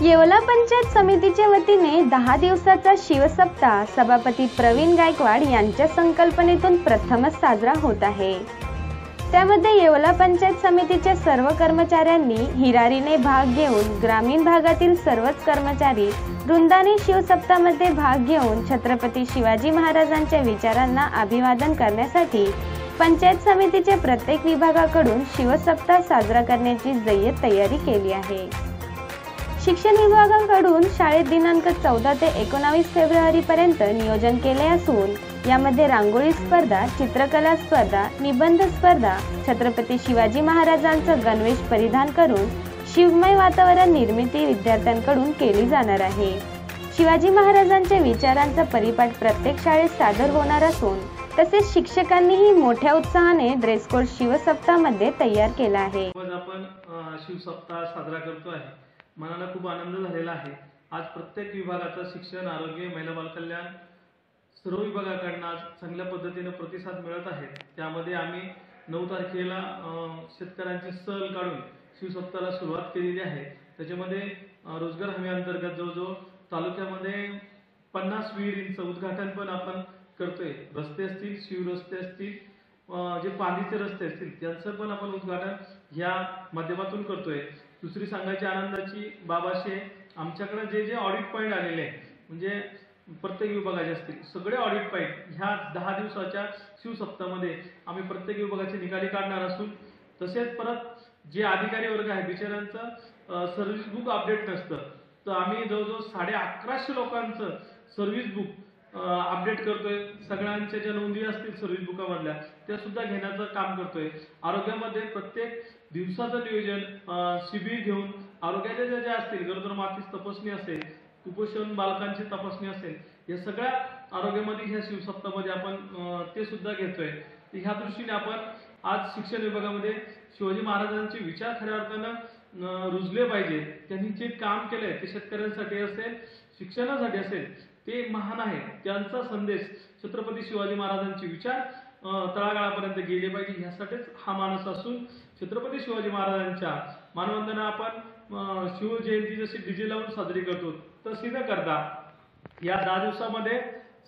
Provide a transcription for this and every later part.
येवला पंचायत समितीच्या वतीने दहा दिवसाचा शिवसप्ताह सभापती प्रवीण गायकवाड यांच्या संकल्पनेतून प्रथमच साजरा होत आहे. त्यामध्ये येवला पंचायत समितीच्या सर्व कर्मचाऱ्यांनी हिरारीने भाग घेऊन ग्रामीण भागातील सर्वच कर्मचारी वृंदाने शिवसप्तामध्ये भाग घेऊन छत्रपती शिवाजी महाराजांच्या विचारांना अभिवादन करण्यासाठी पंचायत समितीच्या प्रत्येक विभागाकडून शिवसप्ताह साजरा करण्याची जय्यत तयारी केली आहे. शिक्षण विभागाकडून शाळेत दिनांक चौदा ते एकोणावीस फेब्रुवारी पर्यंत नियोजन केले असून यामध्ये रांगोळी स्पर्धा चित्रकला स्पर्धा निबंध स्पर्धा छत्रपती शिवाजी महाराजांचं गणवेश परिधान करून शिवमय वातावरण निर्मिती विद्यार्थ्यांकडून केली जाणार आहे. शिवाजी महाराजांच्या विचारांचा परिपाठ प्रत्येक शाळेत सादर होणार असून तसेच शिक्षकांनीही मोठ्या उत्साहाने ड्रेस कोड शिवसप्तामध्ये तयार केला आहे. आपण शिवसप्ताह साजरा करतो आहे. मनाला खूप आनंद झालेला आहे. आज प्रत्येक विभागाचं शिक्षण आरोग्य महिला बालकल्याण सर्व विभागाकडनं आज चांगल्या पद्धतीने प्रतिसाद मिळत आहे. त्यामध्ये आम्ही नऊ तारखेला शेतकऱ्यांची सहल काढून शिवसप्ताहाला सुरुवात केलेली आहे. त्याच्यामध्ये रोजगार हमी अंतर्गत जवळजवळ तालुक्यामध्ये पन्नास विहिरींचं उद्घाटन पण आपण करतोय. रस्ते असतील शिवरस्ते असतील जे पाणीचे रस्ते असतील त्यांचं पण आपण उद्घाटन या माध्यमातून करतोय. दुसरी सांगायची आनंदाची बाब अशी आहे आमच्याकडे जे जे ऑडिट पॉईंट आलेले आहे म्हणजे प्रत्येक विभागाचे असतील सगळे ऑडिट पॉईंट ह्या दहा दिवसाच्या शिवसप्तामध्ये आम्ही प्रत्येक विभागाचे निकाली काढणार असून तसेच परत जे अधिकारी वर्ग आहे बिचाऱ्यांचं सर्व्हिस बुक अपडेट नसतं. तर आम्ही जवळजवळ साडे अकराशे लोकांचं सर्व्हिस बुक अपडेट करतोय. सगळ्यांच्या ज्या नोंदी असतील सर्व्हिस बुकामधल्या त्या सुद्धा घेण्याचं काम करतोय. आरोग्यामध्ये प्रत्येक दिवसाचं नियोजन शिबिर घेऊन आरोग्याच्या ज्या ज्या असतील गरोदर मातीस तपासणी असेल कुपोषण बालकांची तपासणी असेल या सगळ्या आरोग्यामध्ये ह्या शिवसप्तामध्ये आपण ते सुद्धा घेतोय. ह्या दृष्टीने आपण आज शिक्षण विभागामध्ये शिवाजी महाराजांचे विचार खऱ्या अर्थानं रुजले पाहिजे त्यांनी जे काम केलंय ते शेतकऱ्यांसाठी असेल शिक्षणासाठी असेल ते महान आहे. त्यांचा संदेश छत्रपती शिवाजी महाराजांचे विचार तळागाळापर्यंत गेले पाहिजे ह्यासाठीच हा माणूस असून छत्रपती शिवाजी महाराजांच्या मानवंदना आपण शिवजयंती जशी डीजे लावून साजरी करतो तशी न करता या दहा दिवसामध्ये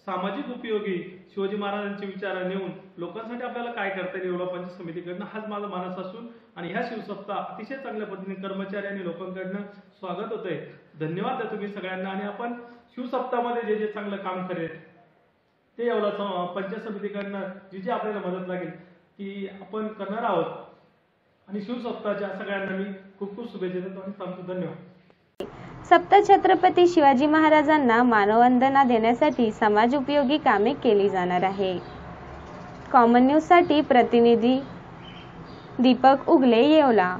सामाजिक उपयोगी शिवाजी महाराजांचे विचार नेऊन लोकांसाठी आपल्याला काय करता येईल एवढा पंचायत समितीकडनं हाच माझा मानस असून आणि ह्या शिवसप्ताह अतिशय चांगल्या पद्धतीने कर्मचारी आणि लोकांकडनं स्वागत होतंय. धन्यवाद द्या तुम्ही सगळ्यांना आणि आपण शिवसप्ताहामध्ये जे जे चांगलं काम करेल ते एवढा स- पंचायत समितीकडनं जी जी आपल्याला मदत लागेल ती आपण करणार आहोत. आणि शिवसप्ताहाच्या सगळ्यांना मी खूप खूप शुभेच्छा देतो आणि सांगतो धन्यवाद. सप्त छत्रपती शिवाजी महाराजांना मानवंदना देण्यासाठी समाज उपयोगी कामे केली जाणार आहे. कॉमन न्यूजसाठी प्रतिनिधी दीपक उगले येवला.